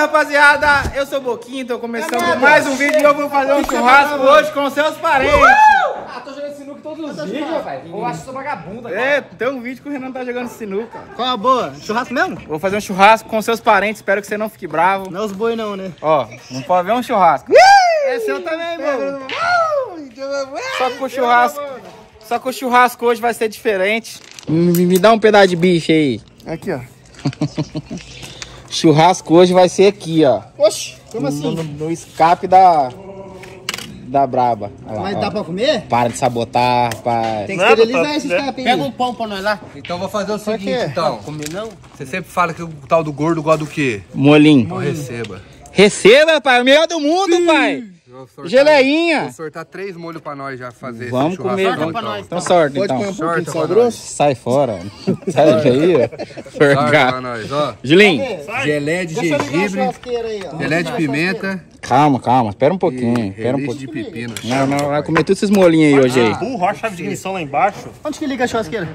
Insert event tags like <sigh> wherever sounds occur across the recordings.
rapaziada, eu sou o Boquinho, tô começando com mais um vídeo e eu vou fazer um churrasco hoje com seus parentes. Ah, tô jogando sinuca todos os dias, rapaz. Eu acho que sou vagabundo. cara. É, tem um vídeo que o Renan tá jogando sinuca. Qual a boa? Churrasco mesmo? Vou fazer um churrasco com seus parentes, espero que você não fique bravo. Não é os boi não, né? Ó, não pode ver um churrasco. É seu também, mano. Só que o churrasco, só que o churrasco hoje vai ser diferente. Me, me dá um pedaço de bife aí. Aqui, ó. <laughs> Churrasco hoje vai ser aqui, ó. Oxi, como No, assim? no- no escape da da braba. Olha lá, Mas ó. dá pra comer? Para de sabotar, rapaz. Tem que esterilizar esse escape Pega aí. um pão pra nós lá. Então vou fazer o seguinte, quê? então. Comer não? Você sempre fala que o tal do gordo gosta do quê? Molinho. Então receba. Receba, pai. O melhor do mundo, pai. Sortar- Geleinha. Vou sortar três molhos pra nós já fazer Vamos churrasco, comer, então. vamos. pra nós. Então sorte, Pode então. pôr um pouquinho de Sorta sal pra grosso? Sai fora. <laughs> Sai daí, ó. Sorta pra nós, ó. Julinho, Gelé de a gengibre, gelé de pimenta calma, calma. Espera um pouquinho. Espera um relixo de pouquinho. pepino. Não, não, vai comer todos esses molinhos aí hoje aí. Burro, a chave de ignição lá embaixo. Onde que liga a churrasqueira?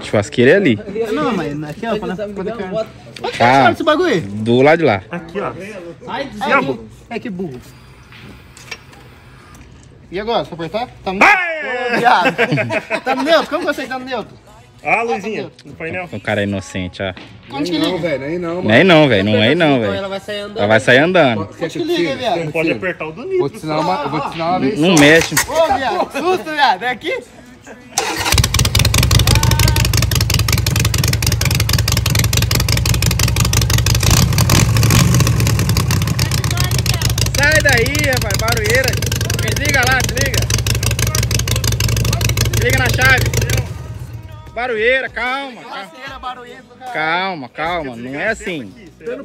Churrasqueira é ali. Não, mas aqui, ó, pra não poder carne. Onde que Tá. é esse bagulho? Do lado de lá. Aqui, ó. Ai, diabo. É que burro. E agora, se eu apertar? Tá no... Ô, viado. <laughs> Tá no neutro? Como que você tá no neutro? Ah, a luzinha no painel. O cara é inocente, ó. Onde que Não, velho, aí não, Não mano. é aí não, velho. Não é aí não, velho. ela vai sair andando. Ela vai sair andando. Onde que que eu liga, viado? Pode apertar o do Vou nitro. te ensinar uma, eu vou te ensinar uma vez Não só. mexe. Ô, viado. Susto, viado. É aqui? Sai daí, rapaz. Barulheira. Desliga lá, desliga. Desliga na chave. Barulheira, calma. Calma, calma. Não é assim. Eu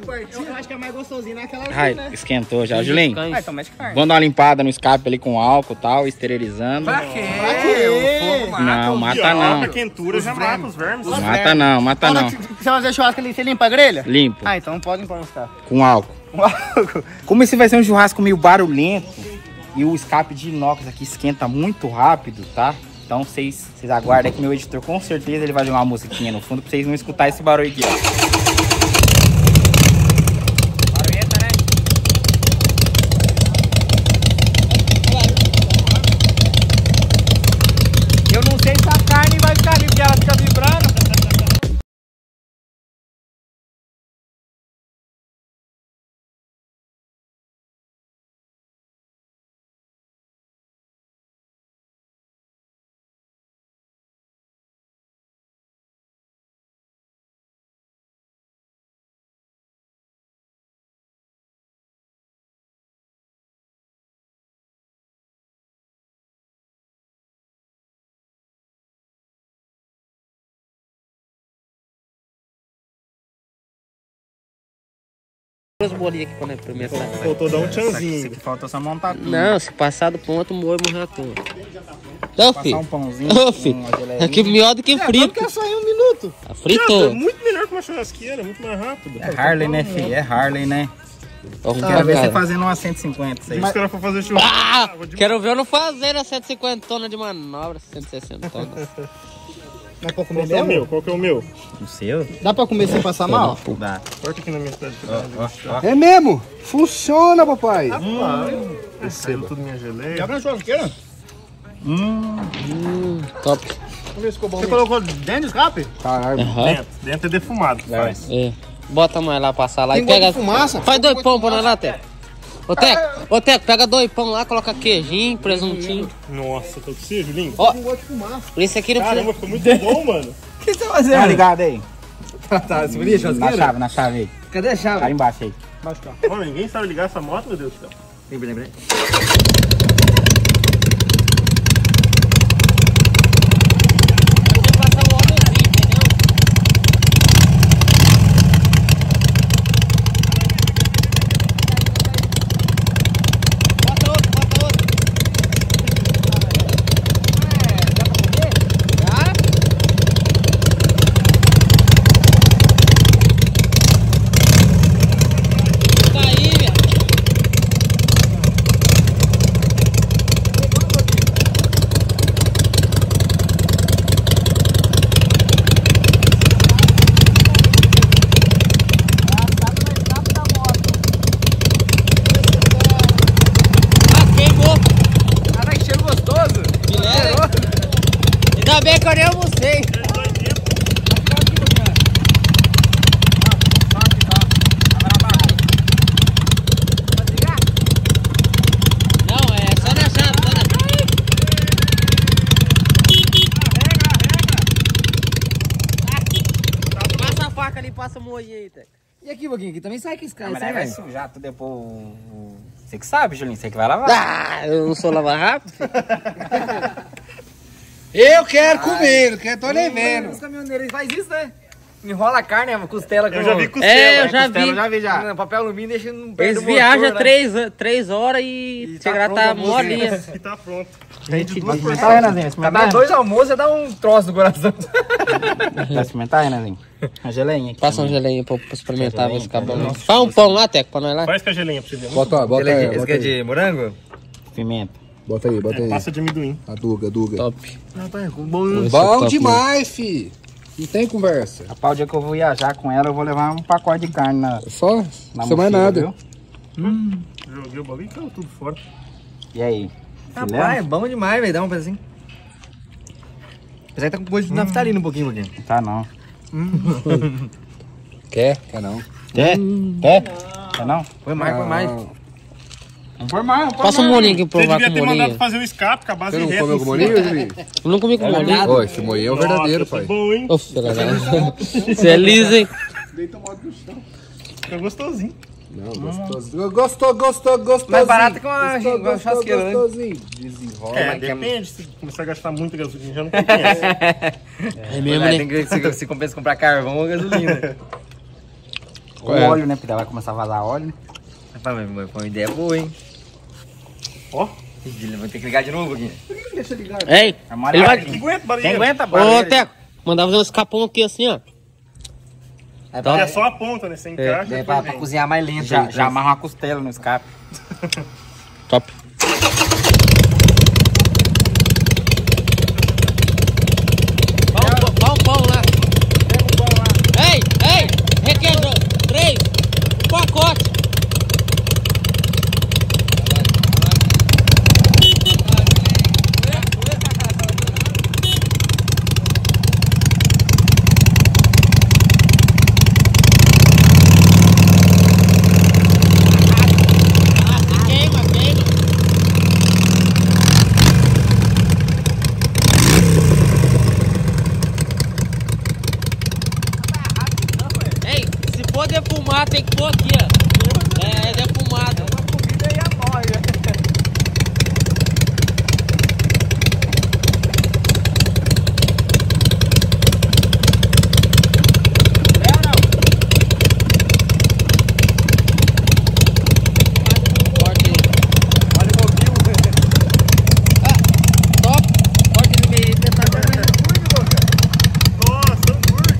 acho que é mais gostosinho naquela Ai, esquentou já. Julinho, vamos dar uma limpada no escape ali com álcool e tal, esterilizando. Pra quê? quê? O fogo mata. Não, mata não. A quentura já mata os vermes. Mata não, mata Quando não. você fazer churrasco ali, você limpa a grelha? Limpo, Ah, então não pode limpar no escape. com álcool. Como esse vai ser um churrasco meio barulhento e o escape de inox aqui esquenta muito rápido, tá? Então vocês, aguardem que meu editor com certeza ele vai jogar uma musiquinha no fundo pra vocês não escutar esse barulho aqui, ó. Barulhenta, né? Eu não sei se a carne vai ficar ali porque ela fica vibrando. Duas bolinhas aqui quando é primeiro. Faltou dar um tchanzinho Isso aqui faltou só montar tudo. Não, se passar do ponto, morre morrer a turma. Então, Passar filho. um pãozinho. Ô, filho. É que melhor do que frito. Porque só em um minuto. Tá É Fritou. muito melhor que uma churrasqueira, muito mais rápido. É Harley, né, filho? É Harley, né? Ó, Quero ver você cara. fazendo uma 150 isso aí. Os caras for fazer churrasco. Ah, quero ver eu não fazendo a 150 tonas de manobra, 160 tonas. <laughs> Dá pra comer Qual é o meu? Qual que é o meu? O seu? Dá pra comer sem passar mal? Dá. Corta aqui na minha cidade. É mesmo? Funciona, papai. Saiu tudo minha geleia. Abre na churrasqueira. Top. Vamos ver se ficou bom. Você colocou dentro do escape? Caralho. Aham. Dentro. Dentro é defumado que faz. É. Bota mais lá, passar lá Tem e pega. fumaça? Faz dois pão pra nós lá. Ô, Teco, ô, Teco, pega dois pão lá, coloca queijinho, presuntinho. Nossa, tô você, Julinho? Ó, Tem gosto de fumaça. esse aqui não Caramba, precisa. ficou muito bom, mano. <laughs> O que você tá fazendo? Tá ligado aí? Tá, você viu a Na chave, na chave aí. Cadê a chave? Tá embaixo aí. Mano, ninguém sabe ligar essa moto, meu Deus do céu. Lembrei, lembrei. passar o óleozinho, entendeu? Bota outro, bota outro. Já? Tá aí, velho. Molhinho aí, Teco. E aqui, Boquinha, aqui também sai que esse cara, mas sai, aí vai sujar tudo depois. o- Você que sabe, Julinho. Você que vai lavar. Ah, eu não sou lavar rápido. Eu quero comer, não quero, tô nem vendo. Os caminhoneiros fazem isso, né? Enrola a carne, né? Costela com... Eu já vi costela. É, eu né? já Costela, vi. eu já vi já. No papel alumínio, deixa no pé Eles viajam né? três, três horas e, E tá chega lá, pronto tá o almoço, molinha. Que <laughs> tá pronto. Gente, Renanzinho? Vai Também experimentar? dois almoços já dá um troço do coração. <laughs> Vai experimentar, Renanzinho? Uma geleinha aqui. Passa um também. gelinho pra, pra experimentar, ver se fica bom. Faz um pão lá, Teco, pra nós lá. Faz com a gelinha pra você ver. Bota, bota Esse aí, aqui bota é de morango? Pimenta. Bota aí, bota É aí. pasta de amendoim. A Duga, Duga. Top. Rapaz, com bom. Esse é Bom top, demais, fi. Não tem conversa. Rapaz, o dia que eu vou viajar com ela, eu vou levar um pacote de carne na, Só, na não precisa mais nada. viu? Joguei o bagulho e caiu tudo fora. E aí? Rapaz, é bom demais, velho. Dá um pedacinho. Apesar que tá com gosto de naftalina um pouquinho, Boquinha. Tá não. Quer? Quer não. Quer? Quer? Quer não? Põe mais, põe mais. Vamos por mais, vamos Passa um molinho aqui pra Você provar devia com ter mandado molinho. fazer o escape com a base Você não comeu com cima. molinho, Julinho? Eu não comi com molinho. Ô, esse molinho é o verdadeiro, Nossa, pai. tá bom, hein? Da... Você é liso, hein? Fica gostosinho. Não, gostoso. Gostou, gostou, gostou. Mais barato que uma- uma churrasqueira, né? Gostosinho. Desenrola. É, depende. Se começar a gastar muita gasolina, já não compensa. É mesmo, Tem né? que ver se, se compensa comprar carvão ou gasolina. <laughs> O óleo, né? Porque daí vai começar a vazar óleo, né? Rapaz, mas foi uma ideia boa, hein? Ó. Vou ter que ligar de novo, Boquinha. Ei, Amarelo. Ele vai- Quem aguenta, Quem barulho? ô? Teco, mandar fazer um escapão aqui assim, ó. É só a ponta, né? Sem encaixa. É, pra, depois pra vem. cozinhar mais lento. Já, já amarra uma costela no escape. Top. Vai um, pão- vai um pão lá. Ei, ei, requeijão, três, um pacote. Ah, queima, queima. Ei, se for defumar, tem que pôr aqui, ó. É, é defumado. Corte aí. Ah, top. Corte no meio aí, tentar Nossa, hambúrguer.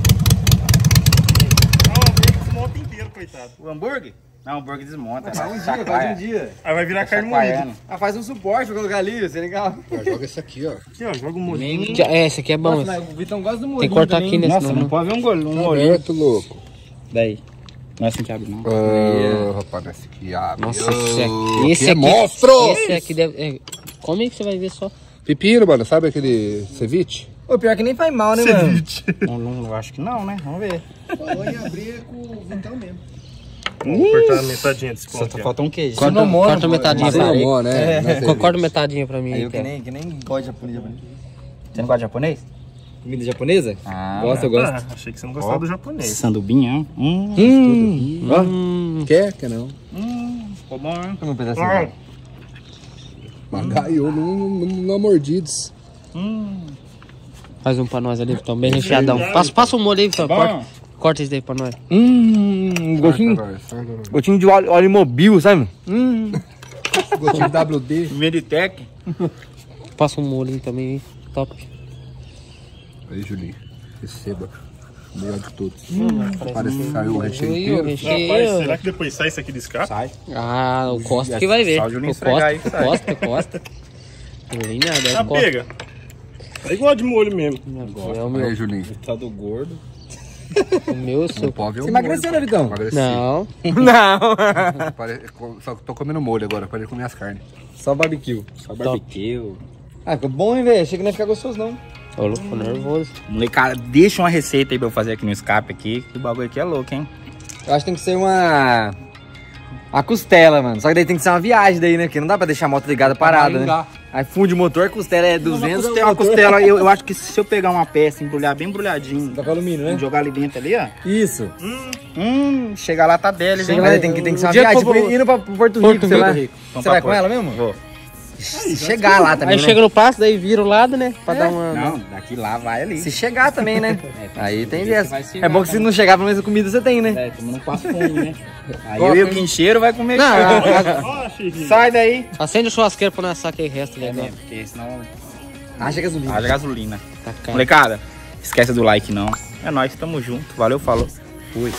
Ah, o hambúrguer desmonta inteiro, coitado. O hambúrguer? Não, o hambúrguer desmonta. Faz um né? dia, faz um dia. Aí vai virar carne moída. Ah, faz um suporte pra colocar ali, é legal. Joga esse aqui, ó. Aqui, ó, joga um molhinho. É, esse aqui é bom. Nossa, o Vitão gosta do Tem molho. que cortar aqui nesse Nossa, não. pode ver um golinho. Um Tá aberto, louco. Daí. Não é assim que abre, não. Ah, rapaz, esse aqui abre. Nossa, Ah, esse aqui, que esse é aqui, monstro! esse aqui deve, é, come que você vai ver só. Pepino, mano, sabe aquele ceviche? Ô, pior que nem faz mal, né, mano? Ceviche. Não, acho que não, né? Vamos ver. Falou em abrir com o Vitão mesmo. Vou cortar metadinha desse Só pão tá aqui. ó. falta um queijo. Corta, Sinomono, corta metadinha pra mim. Né? É. Corta metadinha pra mim. Aí eu que nem, que nem gosto de japonês. Você não gosta de japonês? Comida japonesa? Ah, Gosto, eu gosto. Ah, achei que você não gostava do japonês. Sandubinha, ó. Hum, Hum, Quer? Quer não? ficou bom, hein? come um pedacinho. Ah, vai. Mas caiu no, no, no mordidos. Faz um pra nós ali, Vitão, bem recheadão. Passa, passa um molho aí, Vitão. Bom. Corta, isso daí pra nós. Hum, gostinho, gostinho de óleo, óleo mobil, sabe? Hum. <laughs> Gostinho de WD. Meditec. Passa um molhinho também, hein? top. Aí, Julinho. Receba. O melhor de todos. Parece que saiu o recheio o recheio. rapaz, será que depois sai isso aqui de escape? Sai. Ah, o Costa que vai ver. Só o O Juninho Costa, aí o sai. Costa, o Costa. Não vem nada, é Ah, o Costa. pega. É igual de molho mesmo. É o Aí, meu, Julinho. Tá do gordo. <laughs> o meu, o Você emagreceu, né, Vitão? Emagreci. Não, <laughs> Não. <laughs> Pare- Só tô comendo molho agora, para comer as carnes. Só barbecue. Só barbecue. Ah, ficou bom, hein, velho? Achei que não ia ficar gostoso, não. tô louco, nervoso. Molecada, deixa uma receita aí pra eu fazer aqui no escape aqui. Que o bagulho aqui é louco, hein? Eu acho que tem que ser uma... Uma costela, mano. Só que daí tem que ser uma viagem daí, né? Porque não dá pra deixar a moto ligada parada, né? Aí funde o motor, costela é 200. Costela, uma costela, eu, eu acho que se eu pegar uma peça, embrulhar bem embrulhadinho, Tá com alumínio, né? jogar ali dentro ali, ó. Isso. Hum, chegar lá tá dela, hein? Mas tem que, tem que ser uma viagem, tipo, indo pra Porto, Porto Rico, sei lá. Rico. Você vai com ela mesmo? Vou. Se chegar lá também, Aí né? chega no passo, daí vira o lado, né? Pra dar uma. Não, daqui lá vai ali. Se chegar também, né? <laughs> Aí tem dessa. É bom que se não chegar, pelo menos a comida você tem, né? É, não passa fome, né? <laughs> Aí eu e o guincheiro vai comer Não, a- Chiquinho. <laughs> Sai daí. acende o churrasqueiro pra não assar aquele resto ali É mesmo, porque senão Acha gasolina. haja gasolina. Tá caro. Molecada, esquece do like não. É nóis, tamo junto. Valeu, falou. Fui.